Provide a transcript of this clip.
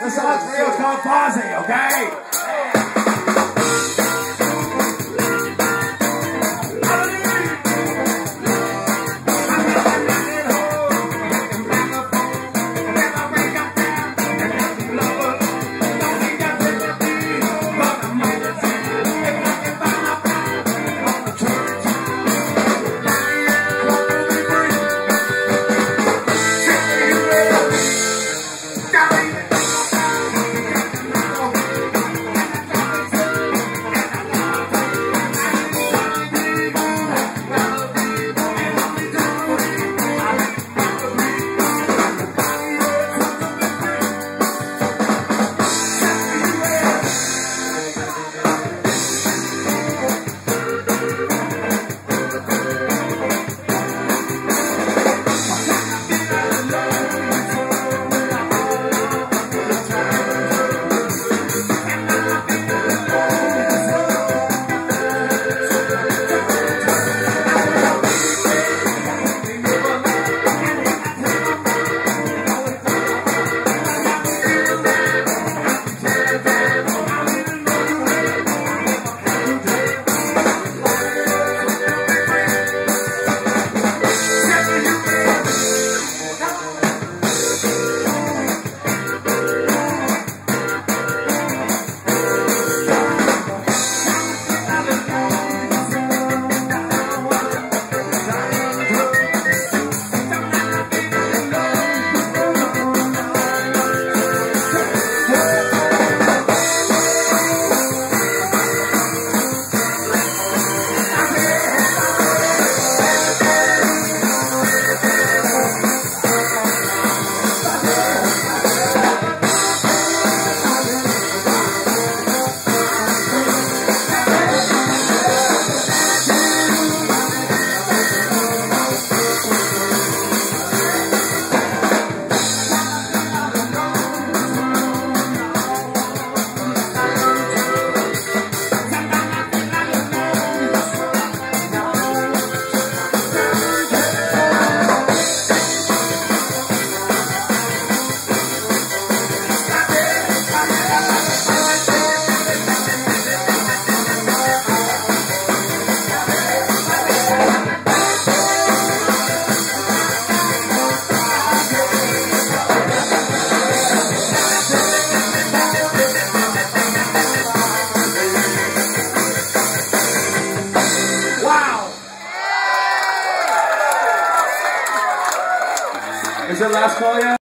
This song's real Fozzie, okay? Is it last call yet?